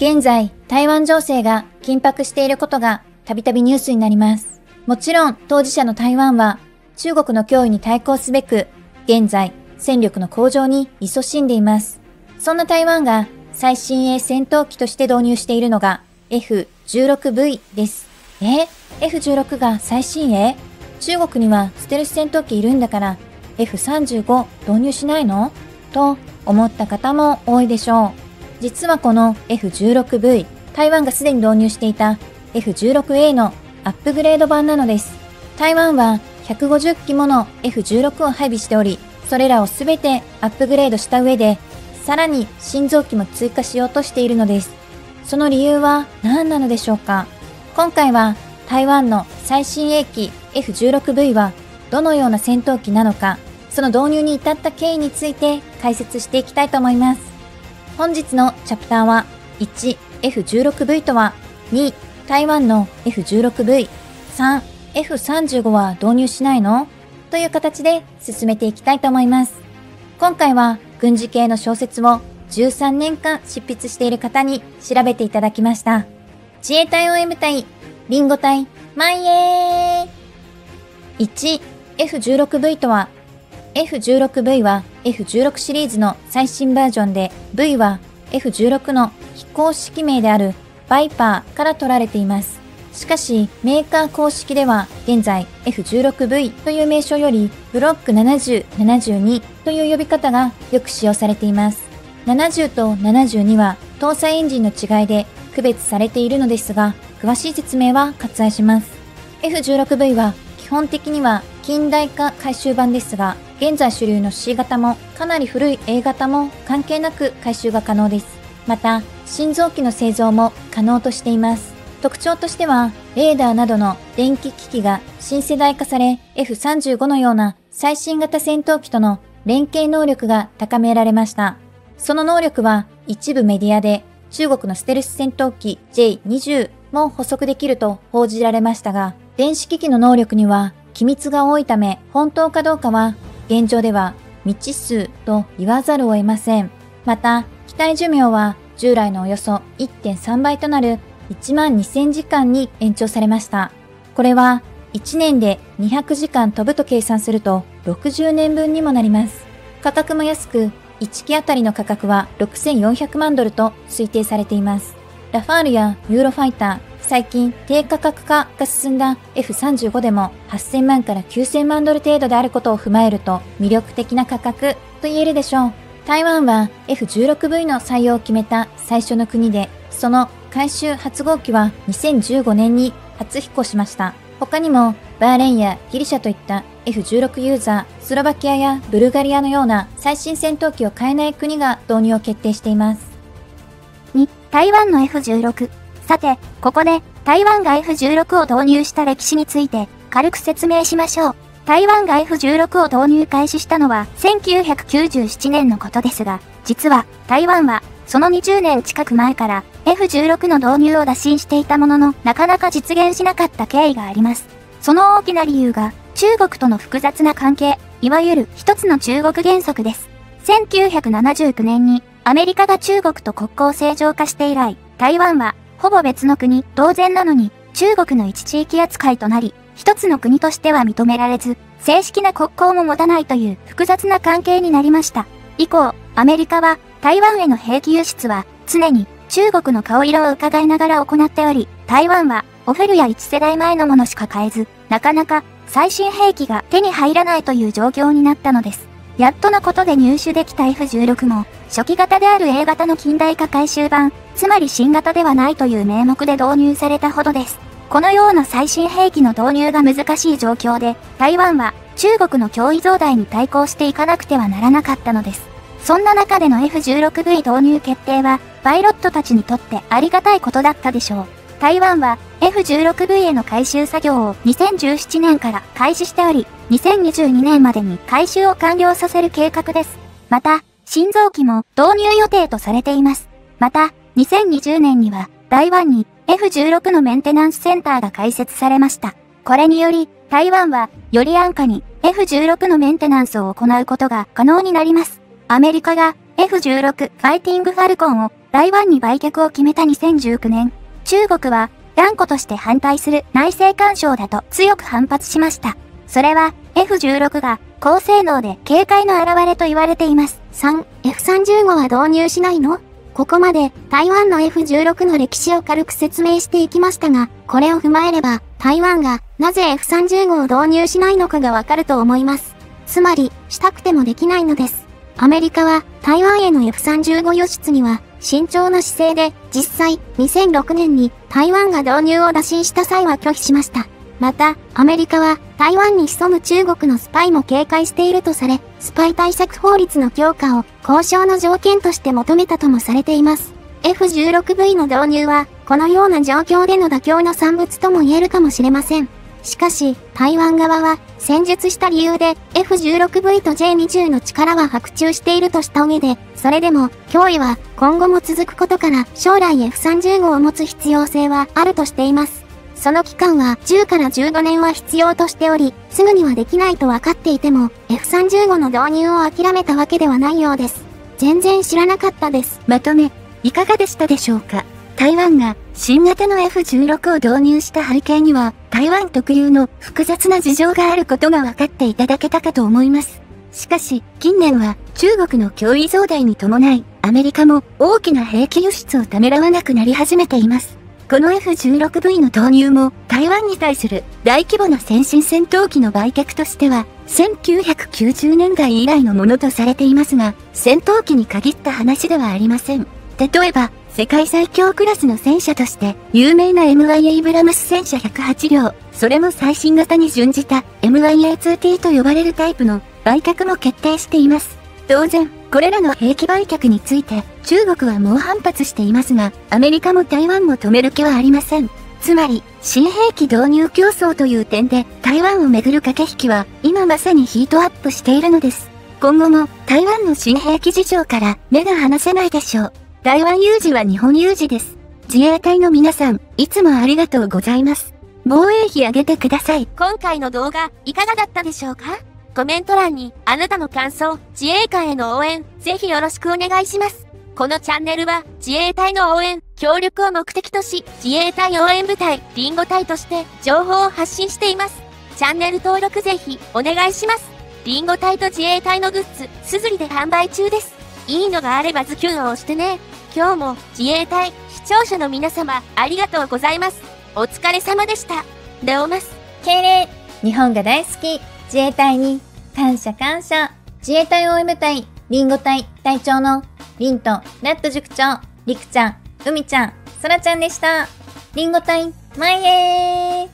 現在、台湾情勢が緊迫していることがたびたびニュースになります。もちろん、当事者の台湾は中国の脅威に対抗すべく、現在、戦力の向上に勤しんでいます。そんな台湾が最新鋭戦闘機として導入しているのが F16V です。え ?F16 が最新鋭？中国にはステルス戦闘機いるんだから F35 導入しないの？と思った方も多いでしょう。実はこの F16V、台湾がすでに導入していた F16A のアップグレード版なのです。台湾は150機もの F16 を配備しており、それらをすべてアップグレードした上で、さらに新造機も追加しようとしているのです。その理由は何なのでしょうか？今回は台湾の最新鋭機 F16V はどのような戦闘機なのか、その導入に至った経緯について解説していきたいと思います。本日のチャプターは 1F16V とは2台湾の F16V 3 F35 は導入しないの？という形で進めていきたいと思います。今回は軍事系の小説を13年間執筆している方に調べていただきました。自衛隊 OM 隊、リンゴ隊、万栄 !1F16V とは F16V は F16 シリーズの最新バージョンで V は F16 の非公式名であるバイパーから取られています。しかし、メーカー公式では現在 F16V という名称よりブロック70、72という呼び方がよく使用されています。70と72は搭載エンジンの違いで区別されているのですが、詳しい説明は割愛します。F16V は基本的には近代化改修版ですが、現在主流の C 型もかなり古い A 型も関係なく回収が可能です。また、新造機の製造も可能としています。特徴としては、レーダーなどの電気機器が新世代化され、F35 のような最新型戦闘機との連携能力が高められました。その能力は一部メディアで中国のステルス戦闘機 J20 も補足できると報じられましたが、電子機器の能力には機密が多いため本当かどうかは現状では未知数と言わざるを得ません。また、機体寿命は従来のおよそ1.3倍となる1万2000時間に延長されました。これは1年で200時間飛ぶと計算すると60年分にもなります。価格も安く、1機あたりの価格は6400万ドルと推定されています。ラファールやユーロファイター、最近低価格化が進んだ F35 でも8000万から9000万ドル程度であることを踏まえると魅力的な価格と言えるでしょう。台湾は F16V の採用を決めた最初の国で、その回収発号機は2015年に初飛行しました。他にもバーレーンやギリシャといった F16 ユーザー、スロバキアやブルガリアのような最新戦闘機を買えない国が導入を決定しています。2、台湾の F16。さて、ここで台湾が F16 を導入した歴史について軽く説明しましょう。台湾が F16 を導入開始したのは1997年のことですが、実は台湾はその20年近く前から F16 の導入を打診していたものの、なかなか実現しなかった経緯があります。その大きな理由が中国との複雑な関係、いわゆる一つの中国原則です。1979年にアメリカが中国と国交正常化して以来、台湾はほぼ別の国、同然なのに、中国の一地域扱いとなり、一つの国としては認められず、正式な国交も持たないという複雑な関係になりました。以降、アメリカは台湾への兵器輸出は常に中国の顔色を伺いながら行っており、台湾はオフェルや1世代前のものしか買えず、なかなか最新兵器が手に入らないという状況になったのです。やっとのことで入手できた F16 も、初期型である A 型の近代化改修版、つまり新型ではないという名目で導入されたほどです。このような最新兵器の導入が難しい状況で、台湾は中国の脅威増大に対抗していかなくてはならなかったのです。そんな中での F16V 導入決定は、パイロットたちにとってありがたいことだったでしょう。台湾は F16V への回収作業を2017年から開始しており、2022年までに回収を完了させる計画です。また、新造機も導入予定とされています。また、2020年には台湾に F16 のメンテナンスセンターが開設されました。これにより、台湾はより安価に F16 のメンテナンスを行うことが可能になります。アメリカが F16 ファイティングファルコンを台湾に売却を決めた2019年、中国は断固として反対する内政干渉だと強く反発しました。それは F16 が高性能で警戒の表れと言われています。3、F35 は導入しないの？ここまで台湾の F16 の歴史を軽く説明していきましたが、これを踏まえれば台湾がなぜ F35 を導入しないのかがわかると思います。つまり、したくてもできないのです。アメリカは台湾への F35 輸出には慎重な姿勢で、実際2006年に台湾が導入を打診した際は拒否しました。また、アメリカは台湾に潜む中国のスパイも警戒しているとされ、スパイ対策法律の強化を交渉の条件として求めたともされています。F16V の導入は、このような状況での妥協の産物とも言えるかもしれません。しかし、台湾側は戦術した理由で F16V と J20 の力は白昼しているとした上で、それでも脅威は今後も続くことから将来 F35 を持つ必要性はあるとしています。その期間は10から15年は必要としており、すぐにはできないと分かっていても F35 の導入を諦めたわけではないようです。全然知らなかったです。まとめ、いかがでしたでしょうか？台湾が新型の F16 を導入した背景には、台湾特有の複雑な事情があることが分かっていただけたかと思います。しかし、近年は中国の脅威増大に伴い、アメリカも大きな兵器輸出をためらわなくなり始めています。この F16V の投入も台湾に対する大規模な先進戦闘機の売却としては1990年代以来のものとされていますが、戦闘機に限った話ではありません。例えば、世界最強クラスの戦車として、有名な MI エイブラムス戦車108両、それも最新型に準じた MIA2T と呼ばれるタイプの売却も決定しています。当然、これらの兵器売却について、中国は猛反発していますが、アメリカも台湾も止める気はありません。つまり、新兵器導入競争という点で、台湾をめぐる駆け引きは、今まさにヒートアップしているのです。今後も、台湾の新兵器事情から目が離せないでしょう。台湾有事は日本有事です。自衛隊の皆さん、いつもありがとうございます。防衛費上げてください。今回の動画、いかがだったでしょうか？コメント欄に、あなたの感想、自衛官への応援、ぜひよろしくお願いします。このチャンネルは、自衛隊の応援、協力を目的とし、自衛隊応援部隊、リンゴ隊として、情報を発信しています。チャンネル登録ぜひ、お願いします。リンゴ隊と自衛隊のグッズ、すずりで販売中です。いいのがあればズキュンを押してね。今日も自衛隊、視聴者の皆様、ありがとうございます。お疲れ様でした。レオマス。敬礼日本が大好き自衛隊に感謝感謝自衛隊 OM 隊、リンゴ隊隊長のリンとラット塾長、リクちゃん、ウミちゃん、ソラちゃんでした。リンゴ隊、前へ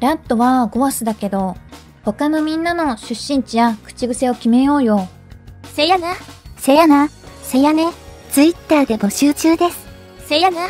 ラットはゴアスだけど、他のみんなの出身地や口癖を決めようよ。せやな。せやな。せやね。ツイッターで募集中です。せやな。